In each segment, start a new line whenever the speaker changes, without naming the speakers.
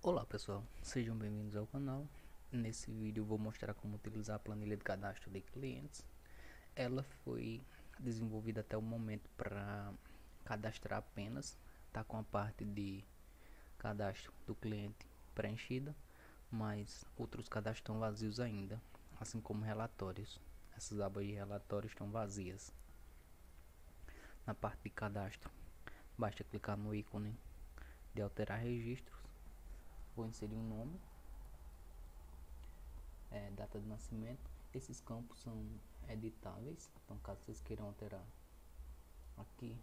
Olá pessoal, sejam bem-vindos ao canal. Nesse vídeo vou mostrar como utilizar a planilha de cadastro de clientes. Ela foi desenvolvida até o momento para cadastrar apenas, tá com a parte de cadastro do cliente preenchida, mas outros cadastros estão vazios ainda, assim como relatórios. Essas abas de relatórios estão vazias. Na parte de cadastro, basta clicar no ícone de alterar registros vou inserir um nome, é, data de nascimento. Esses campos são editáveis, então caso vocês queiram alterar aqui,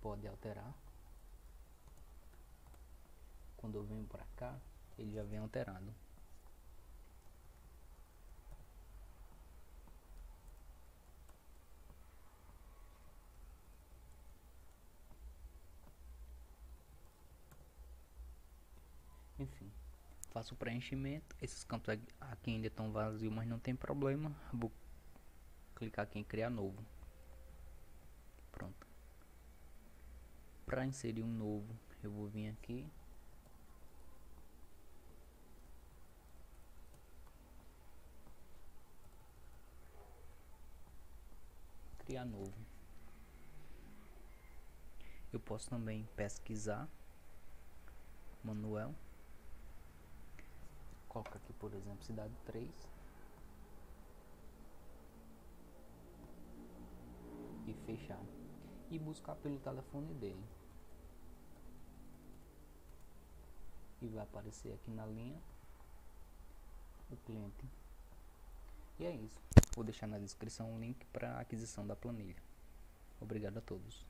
pode alterar. Quando eu venho para cá, ele já vem alterado. Enfim faço o preenchimento. Esses campos aqui ainda estão vazios mas não tem problema. Vou clicar aqui em criar novo. Pronto. Para inserir um novo eu vou vir aqui. Criar novo. Eu posso também pesquisar. Manuel coloca aqui por exemplo cidade 3 e fechar. E buscar pelo telefone dele. E vai aparecer aqui na linha o cliente. E é isso. Vou deixar na descrição o link para aquisição da planilha. Obrigado a todos